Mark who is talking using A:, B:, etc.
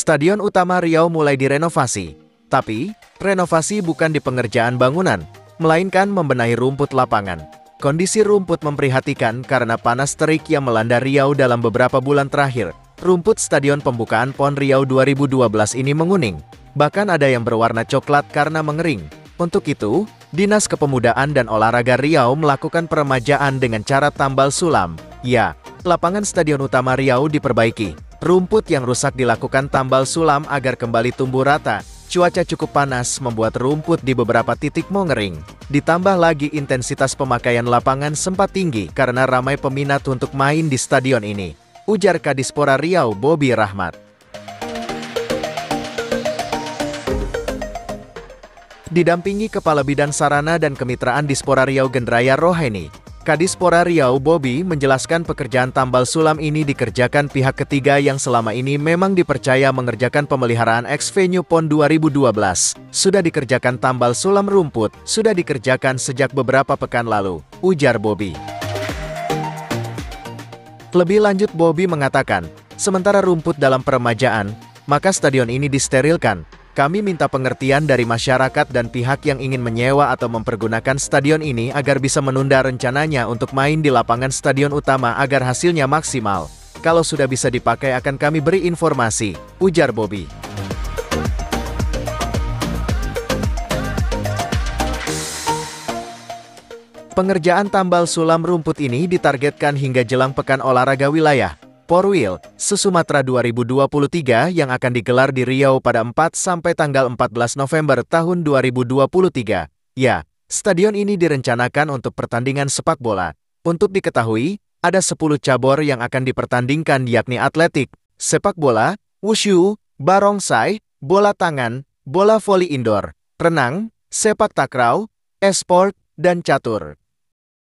A: Stadion utama Riau mulai direnovasi, tapi renovasi bukan di pengerjaan bangunan, melainkan membenahi rumput lapangan. Kondisi rumput memprihatinkan karena panas terik yang melanda Riau dalam beberapa bulan terakhir. Rumput Stadion Pembukaan PON Riau 2012 ini menguning, bahkan ada yang berwarna coklat karena mengering. Untuk itu, Dinas Kepemudaan dan Olahraga Riau melakukan peremajaan dengan cara tambal sulam. Ya, lapangan Stadion Utama Riau diperbaiki. Rumput yang rusak dilakukan tambal sulam agar kembali tumbuh rata. Cuaca cukup panas membuat rumput di beberapa titik mengering. Ditambah lagi intensitas pemakaian lapangan sempat tinggi karena ramai peminat untuk main di stadion ini. Ujar Kadispora Riau Bobi Rahmat. Didampingi Kepala Bidan Sarana dan Kemitraan Dispora Riau Gendraya Roheni, Kadispora Riau Bobi menjelaskan pekerjaan tambal sulam ini dikerjakan pihak ketiga yang selama ini memang dipercaya mengerjakan pemeliharaan ex venue PON 2012. Sudah dikerjakan tambal sulam rumput, sudah dikerjakan sejak beberapa pekan lalu, ujar Bobi. Lebih lanjut Bobi mengatakan, sementara rumput dalam peremajaan, maka stadion ini disterilkan, kami minta pengertian dari masyarakat dan pihak yang ingin menyewa atau mempergunakan stadion ini agar bisa menunda rencananya untuk main di lapangan stadion utama agar hasilnya maksimal. Kalau sudah bisa dipakai akan kami beri informasi, ujar Bobby. Pengerjaan tambal sulam rumput ini ditargetkan hingga jelang Pekan Olahraga Wilayah Porwil, Sesumatra 2023 yang akan digelar di Riau pada 4 sampai tanggal 14 November tahun 2023. Ya, stadion ini direncanakan untuk pertandingan sepak bola. Untuk diketahui, ada 10 cabur yang akan dipertandingkan yakni atletik, sepak bola, wushu, barongsai, bola tangan, bola voli indoor, renang, sepak takraw, esport, dan catur.